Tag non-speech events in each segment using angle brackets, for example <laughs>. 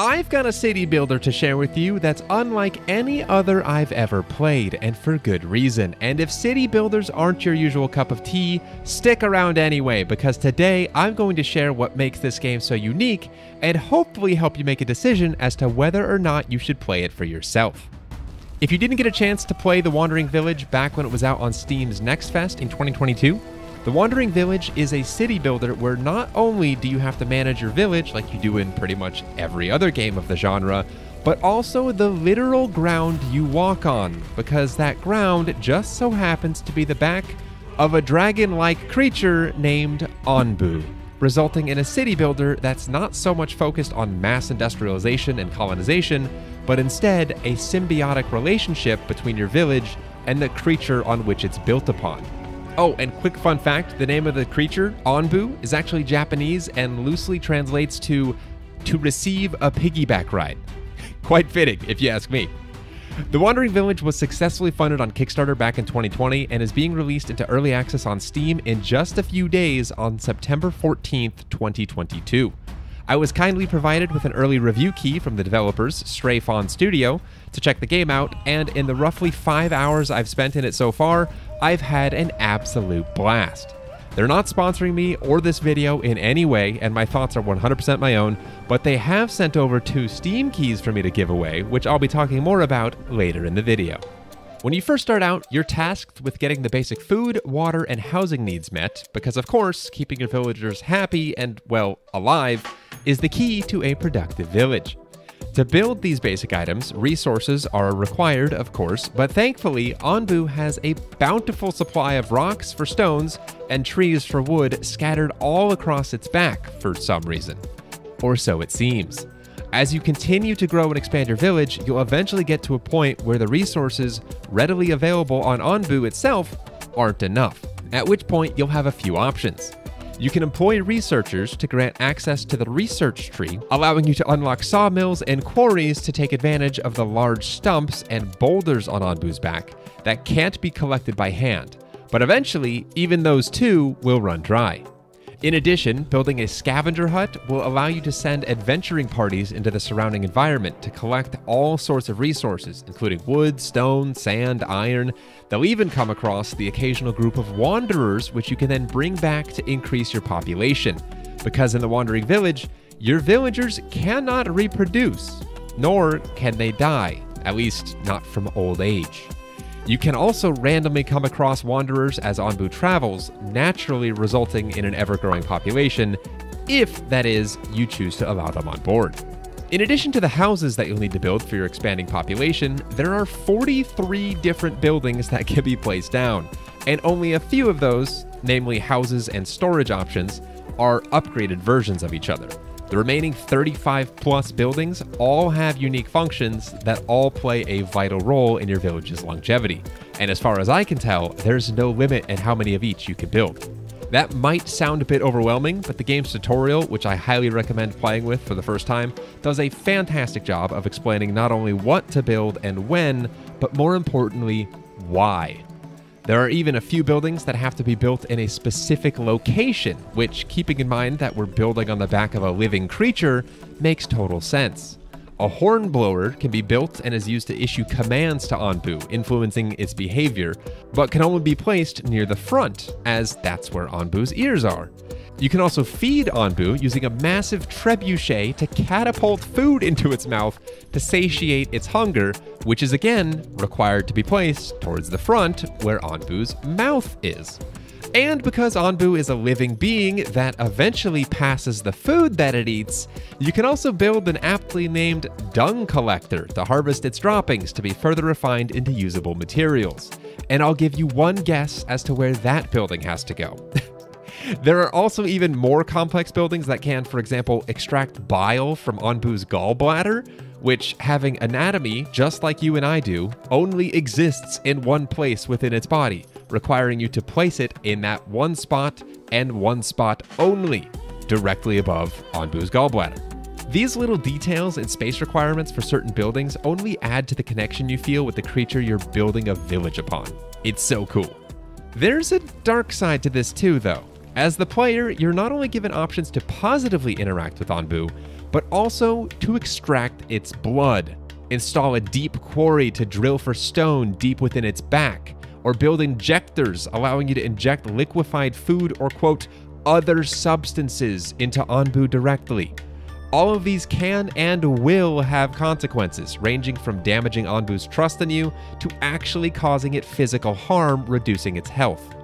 I've got a city builder to share with you that's unlike any other I've ever played, and for good reason. And if city builders aren't your usual cup of tea, stick around anyway, because today I'm going to share what makes this game so unique and hopefully help you make a decision as to whether or not you should play it for yourself. If you didn't get a chance to play The Wandering Village back when it was out on Steam's Next Fest in 2022, the Wandering Village is a city builder where not only do you have to manage your village like you do in pretty much every other game of the genre, but also the literal ground you walk on, because that ground just so happens to be the back of a dragon like creature named Onbu, resulting in a city builder that's not so much focused on mass industrialization and colonization, but instead a symbiotic relationship between your village and the creature on which it's built upon. Oh, and quick fun fact the name of the creature, Onbu, is actually Japanese and loosely translates to to receive a piggyback ride. <laughs> Quite fitting, if you ask me. The Wandering Village was successfully funded on Kickstarter back in 2020 and is being released into early access on Steam in just a few days on September 14th, 2022. I was kindly provided with an early review key from the developers, Stray Fawn Studio, to check the game out, and in the roughly five hours I've spent in it so far, I've had an absolute blast. They're not sponsoring me or this video in any way, and my thoughts are 100% my own, but they have sent over two Steam keys for me to give away, which I'll be talking more about later in the video. When you first start out, you're tasked with getting the basic food, water, and housing needs met, because of course, keeping your villagers happy and, well, alive is the key to a productive village. To build these basic items, resources are required, of course, but thankfully, Onbu has a bountiful supply of rocks for stones and trees for wood scattered all across its back for some reason. Or so it seems. As you continue to grow and expand your village, you'll eventually get to a point where the resources readily available on Onbu itself aren't enough, at which point you'll have a few options. You can employ researchers to grant access to the research tree, allowing you to unlock sawmills and quarries to take advantage of the large stumps and boulders on Onbu's back that can't be collected by hand. But eventually, even those too will run dry. In addition, building a scavenger hut will allow you to send adventuring parties into the surrounding environment to collect all sorts of resources, including wood, stone, sand, iron. They'll even come across the occasional group of wanderers, which you can then bring back to increase your population. Because in the Wandering Village, your villagers cannot reproduce, nor can they die, at least not from old age. You can also randomly come across wanderers as Onbu travels, naturally resulting in an ever growing population, if, that is, you choose to allow them on board. In addition to the houses that you'll need to build for your expanding population, there are 43 different buildings that can be placed down, and only a few of those, namely houses and storage options, are upgraded versions of each other. The remaining 35 plus buildings all have unique functions that all play a vital role in your village's longevity. And as far as I can tell, there's no limit in how many of each you can build. That might sound a bit overwhelming, but the game's tutorial, which I highly recommend playing with for the first time, does a fantastic job of explaining not only what to build and when, but more importantly, why. There are even a few buildings that have to be built in a specific location, which, keeping in mind that we're building on the back of a living creature, makes total sense. A hornblower can be built and is used to issue commands to Onbu, influencing its behavior, but can only be placed near the front, as that's where Onbu's ears are. You can also feed Onbu using a massive trebuchet to catapult food into its mouth to satiate its hunger, which is again required to be placed towards the front where Onbu's mouth is. And because Onbu is a living being that eventually passes the food that it eats, you can also build an aptly named dung collector to harvest its droppings to be further refined into usable materials. And I'll give you one guess as to where that building has to go. <laughs> There are also even more complex buildings that can, for example, extract bile from Onbu's gallbladder, which, having anatomy just like you and I do, only exists in one place within its body, requiring you to place it in that one spot and one spot only, directly above Onbu's gallbladder. These little details and space requirements for certain buildings only add to the connection you feel with the creature you're building a village upon. It's so cool. There's a dark side to this too, though. As the player, you're not only given options to positively interact with Onbu, but also to extract its blood, install a deep quarry to drill for stone deep within its back, or build injectors allowing you to inject liquefied food or, quote, other substances into Onbu directly. All of these can and will have consequences, ranging from damaging Onbu's trust in you to actually causing it physical harm, reducing its health.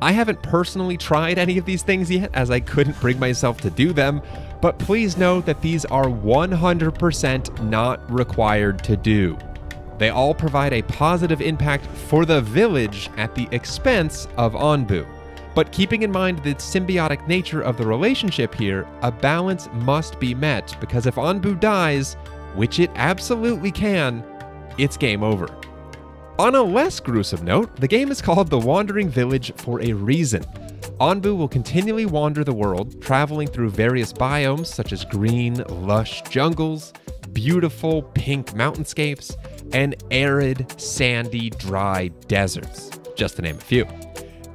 I haven't personally tried any of these things yet, as I couldn't bring myself to do them, but please note that these are 100% not required to do. They all provide a positive impact for the village at the expense of Onbu. But keeping in mind the symbiotic nature of the relationship here, a balance must be met because if Onbu dies, which it absolutely can, it's game over. On a less gruesome note, the game is called The Wandering Village for a reason. Onbu will continually wander the world, traveling through various biomes such as green, lush jungles, beautiful pink mountainscapes, and arid, sandy, dry deserts, just to name a few.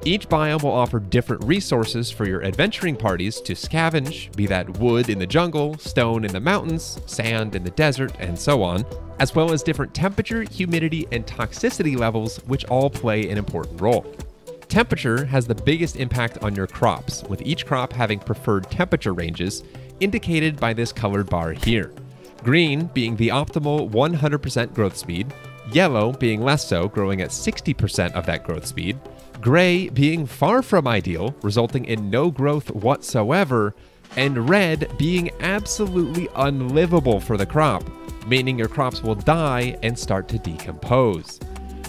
Each biome will offer different resources for your adventuring parties to scavenge, be that wood in the jungle, stone in the mountains, sand in the desert, and so on, as well as different temperature, humidity, and toxicity levels, which all play an important role. Temperature has the biggest impact on your crops, with each crop having preferred temperature ranges, indicated by this colored bar here. Green being the optimal 100% growth speed, yellow being less so, growing at 60% of that growth speed, gray being far from ideal, resulting in no growth whatsoever, and red being absolutely unlivable for the crop, meaning your crops will die and start to decompose.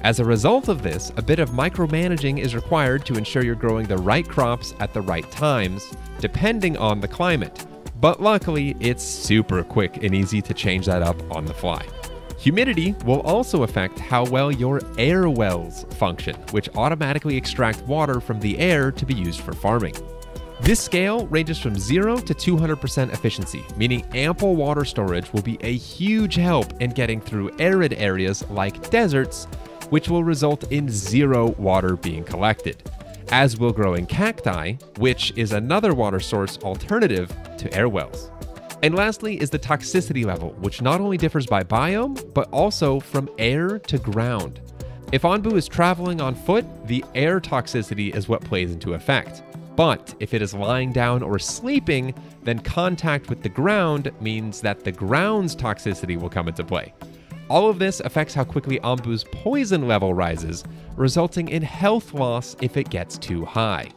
As a result of this, a bit of micromanaging is required to ensure you're growing the right crops at the right times, depending on the climate. But luckily, it's super quick and easy to change that up on the fly. Humidity will also affect how well your air wells function, which automatically extract water from the air to be used for farming. This scale ranges from 0 to 200% efficiency, meaning ample water storage will be a huge help in getting through arid areas like deserts, which will result in zero water being collected, as will growing cacti, which is another water source alternative to air wells. And lastly is the toxicity level, which not only differs by biome, but also from air to ground. If Onbu is traveling on foot, the air toxicity is what plays into effect. But if it is lying down or sleeping, then contact with the ground means that the ground's toxicity will come into play. All of this affects how quickly Onbu's poison level rises, resulting in health loss if it gets too high.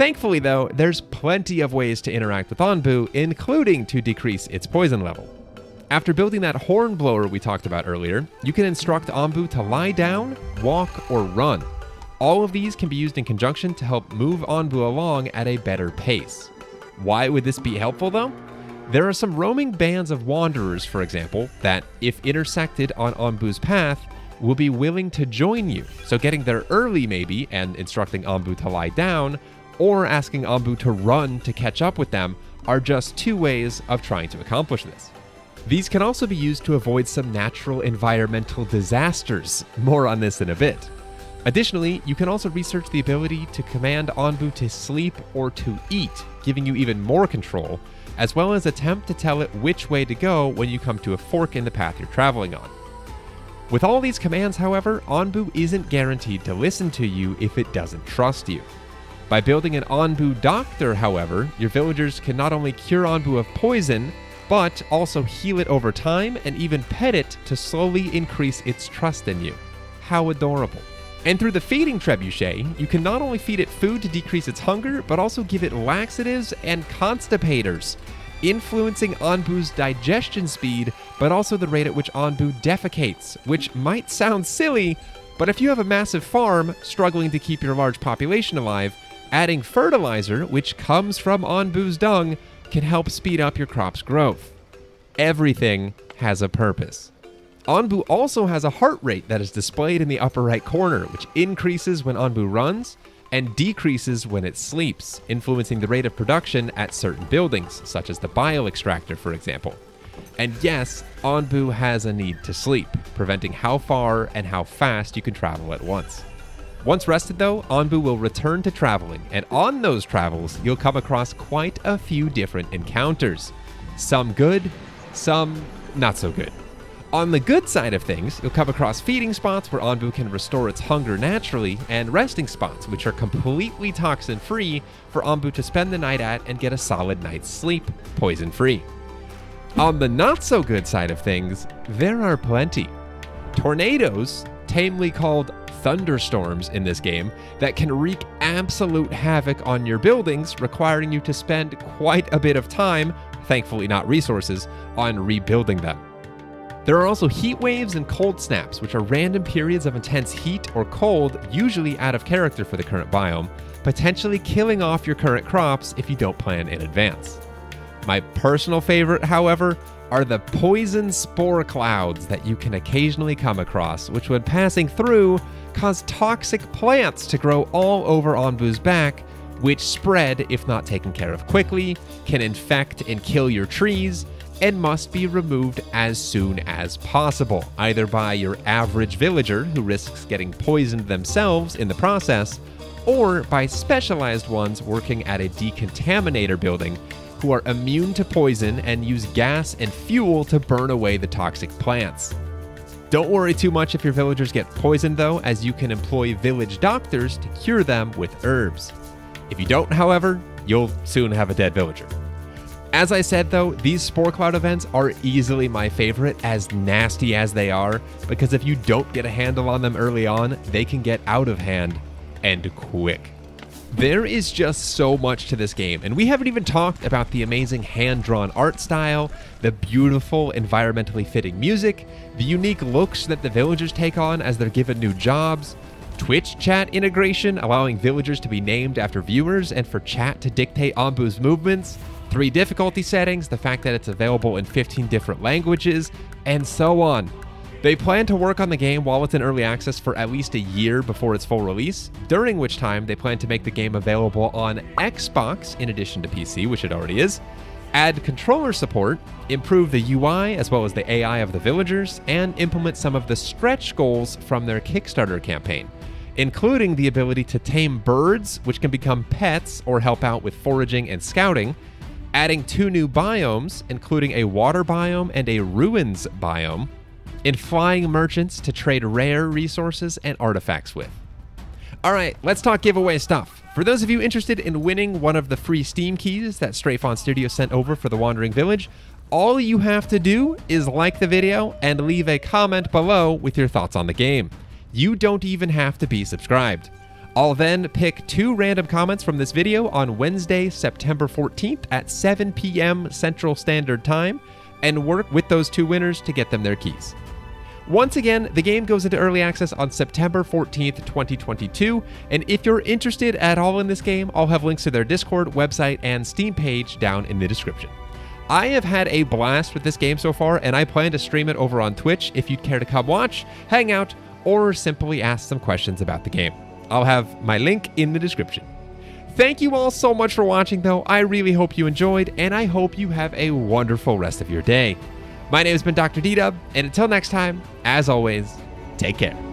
Thankfully, though, there's plenty of ways to interact with Onbu, including to decrease its poison level. After building that horn blower we talked about earlier, you can instruct Onbu to lie down, walk, or run. All of these can be used in conjunction to help move Onbu along at a better pace. Why would this be helpful though? There are some roaming bands of wanderers, for example, that, if intersected on Onbu's path, will be willing to join you. So getting there early maybe and instructing Onbu to lie down or asking Onbu to run to catch up with them are just two ways of trying to accomplish this. These can also be used to avoid some natural environmental disasters. More on this in a bit. Additionally, you can also research the ability to command Onbu to sleep or to eat, giving you even more control, as well as attempt to tell it which way to go when you come to a fork in the path you're traveling on. With all these commands, however, Onbu isn't guaranteed to listen to you if it doesn't trust you. By building an Onbu doctor, however, your villagers can not only cure Onbu of poison, but also heal it over time and even pet it to slowly increase its trust in you. How adorable. And through the feeding trebuchet, you can not only feed it food to decrease its hunger, but also give it laxatives and constipators, influencing Onbu's digestion speed, but also the rate at which Onbu defecates, which might sound silly, but if you have a massive farm struggling to keep your large population alive, Adding fertilizer, which comes from Onbu's dung, can help speed up your crop's growth. Everything has a purpose. Onbu also has a heart rate that is displayed in the upper right corner, which increases when Onbu runs and decreases when it sleeps, influencing the rate of production at certain buildings, such as the bile extractor, for example. And yes, Onbu has a need to sleep, preventing how far and how fast you can travel at once. Once rested, though, Onbu will return to traveling, and on those travels, you'll come across quite a few different encounters. Some good, some not so good. On the good side of things, you'll come across feeding spots where Onbu can restore its hunger naturally, and resting spots, which are completely toxin free for Onbu to spend the night at and get a solid night's sleep, poison free. On the not so good side of things, there are plenty. Tornadoes, tamely called thunderstorms in this game, that can wreak absolute havoc on your buildings, requiring you to spend quite a bit of time, thankfully not resources, on rebuilding them. There are also heat waves and cold snaps, which are random periods of intense heat or cold, usually out of character for the current biome, potentially killing off your current crops if you don't plan in advance. My personal favorite, however, are the poison spore clouds that you can occasionally come across, which, when passing through, cause toxic plants to grow all over Onbu's back, which spread if not taken care of quickly, can infect and kill your trees, and must be removed as soon as possible, either by your average villager who risks getting poisoned themselves in the process, or by specialized ones working at a decontaminator building who are immune to poison and use gas and fuel to burn away the toxic plants. Don't worry too much if your villagers get poisoned, though, as you can employ village doctors to cure them with herbs. If you don't, however, you'll soon have a dead villager. As I said though, these Spore Cloud events are easily my favorite, as nasty as they are, because if you don't get a handle on them early on, they can get out of hand and quick. There is just so much to this game, and we haven't even talked about the amazing hand drawn art style, the beautiful, environmentally fitting music, the unique looks that the villagers take on as they're given new jobs, Twitch chat integration, allowing villagers to be named after viewers and for chat to dictate Onbu's movements, three difficulty settings, the fact that it's available in 15 different languages, and so on. They plan to work on the game while it's in early access for at least a year before its full release, during which time they plan to make the game available on Xbox in addition to PC, which it already is, add controller support, improve the UI as well as the AI of the villagers, and implement some of the stretch goals from their Kickstarter campaign, including the ability to tame birds, which can become pets or help out with foraging and scouting, adding two new biomes, including a water biome and a ruins biome, and flying merchants to trade rare resources and artifacts with. All right, let's talk giveaway stuff. For those of you interested in winning one of the free Steam keys that Stray Fawn Studio sent over for the Wandering Village, all you have to do is like the video and leave a comment below with your thoughts on the game. You don't even have to be subscribed. I'll then pick two random comments from this video on Wednesday, September 14th at 7 p.m. Central Standard Time and work with those two winners to get them their keys. Once again, the game goes into early access on September 14th, 2022, and if you're interested at all in this game, I'll have links to their Discord, website, and Steam page down in the description. I have had a blast with this game so far, and I plan to stream it over on Twitch if you'd care to come watch, hang out, or simply ask some questions about the game. I'll have my link in the description. Thank you all so much for watching, though. I really hope you enjoyed, and I hope you have a wonderful rest of your day. My name has been Dr. D Dub, and until next time, as always, take care.